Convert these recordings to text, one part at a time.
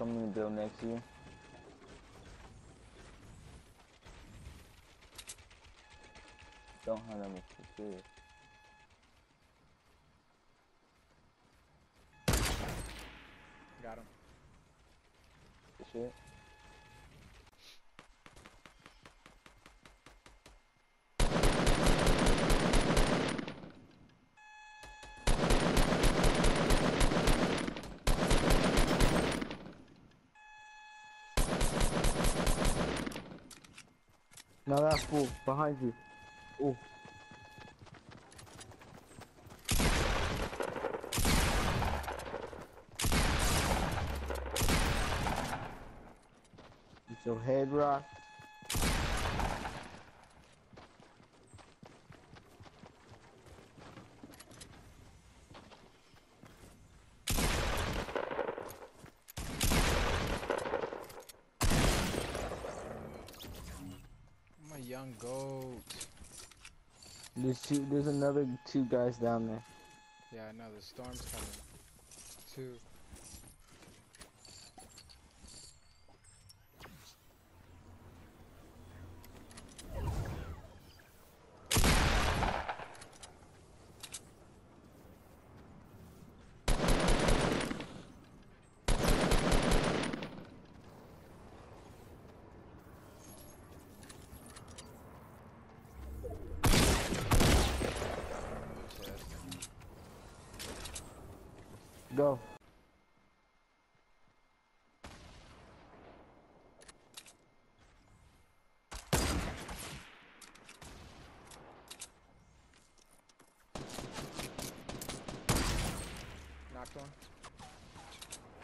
coming to build next to you. Don't hunt him for serious. Got him. For shit. Now that's full behind you. Oh. It's your head rock. Young goat. There's two. There's another two guys down there. Yeah, I know the storm's coming. Two. Go. Knocked one.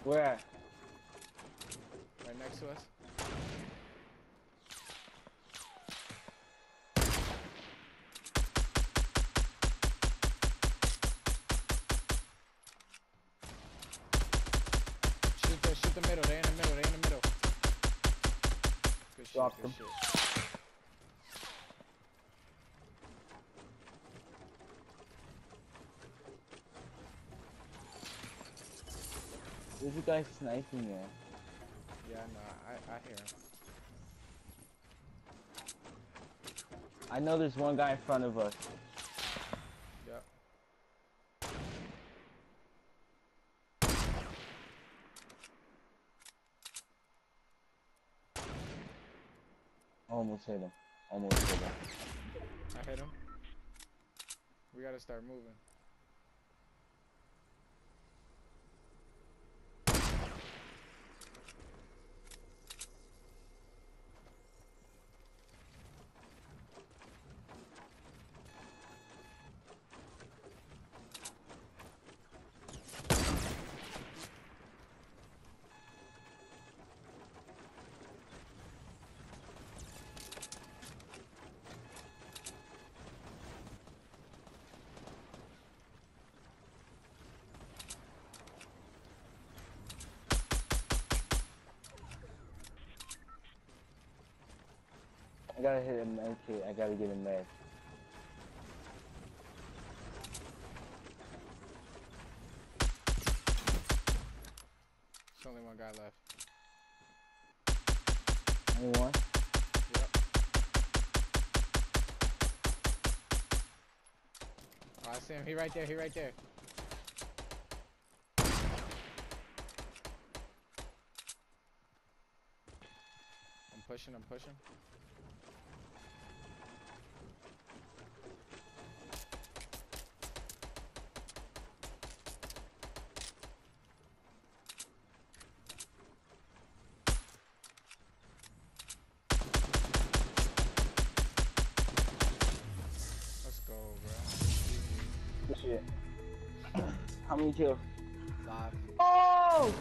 Where? Right next to us. Dropped good them. shit. Where's the guy sniping at? Yeah, no, I, I hear him. I know there's one guy in front of us. Yep. Almost hit him. Almost hit him. I hit him. We gotta start moving. Gotta hit med kit. I gotta get a med. There's only one guy left. Only one? Yep. Oh, I see him. He right there. He right there. I'm pushing. I'm pushing. How many kills? Five. Oh!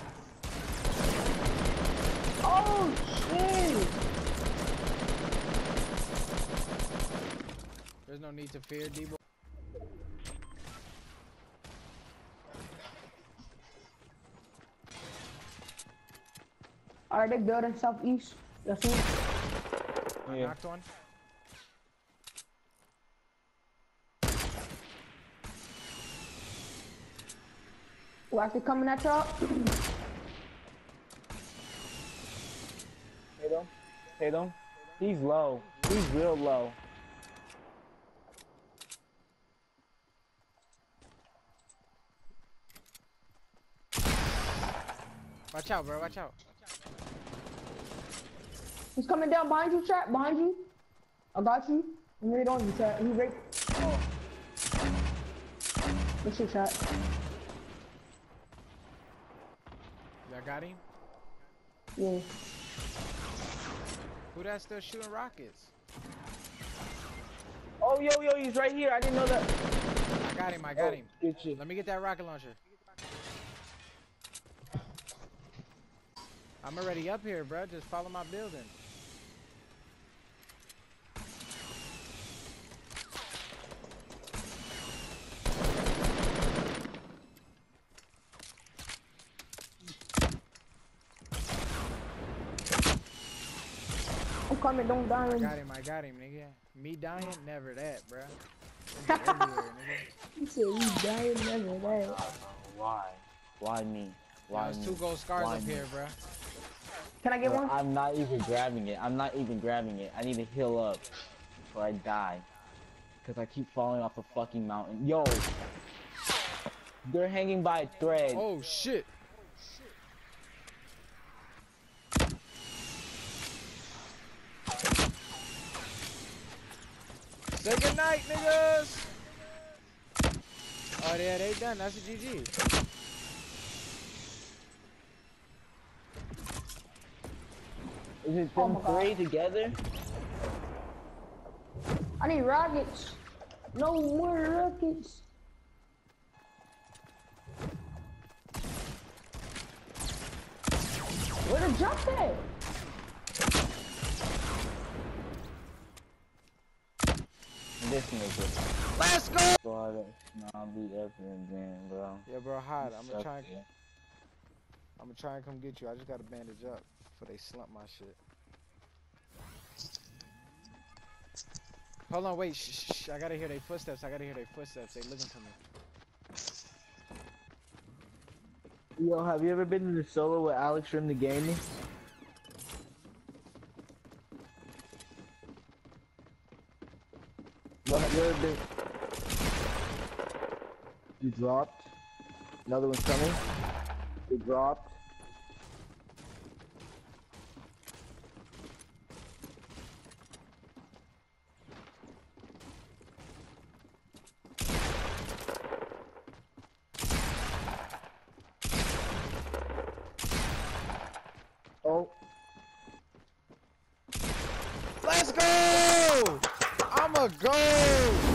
Oh shit! There's no need to fear, Debo. Alright, they building southeast. That's it. I Yeah. knocked one. Rocket coming at y'all. Tatum. He's low. He's real low. Watch out, bro. Watch out. He's coming down behind you, chat. Behind you. I got you. I'm right on you, chat. He right. Oh. What's your chat? Y'all got him? Yeah. Who that still shooting rockets? Oh, yo, yo, he's right here. I didn't know that. I got him. I got Oh, him. Good shit. Let me get that rocket launcher. I'm already up here, bro. Just follow my building. Coming. Don't die. I on got him. I got him, nigga. Me dying? Never that, bro. Everywhere, nigga. He said you dying never that. Why? Why me? Why There's me? two gold scars Why up me? here, bro. Can I get Bro, one? I'm not even grabbing it. I'm not even grabbing it. I need to heal up before I die. Cause I keep falling off a fucking mountain. Yo! They're hanging by a thread. Oh shit. Say good night, niggas. Oh yeah, they done. That's a GG. Is it Oh them my God. three together? I need rockets. No more rockets. Where the jump at? This nigga. Let's go. God, nah, be ever again, bro. Yeah, bro, hide. I'm gonna try. And, it. I'm gonna try and come get you. I just gotta bandage up before they slump my shit. Hold on, wait. Shh, shh, shh. I gotta hear their footsteps. I gotta hear their footsteps. They looking for me. Yo, have you ever been in a solo with Alex from the gaming? What have you ever been? You dropped. Another one's coming. You dropped. Oh, Let's go! I'm a go!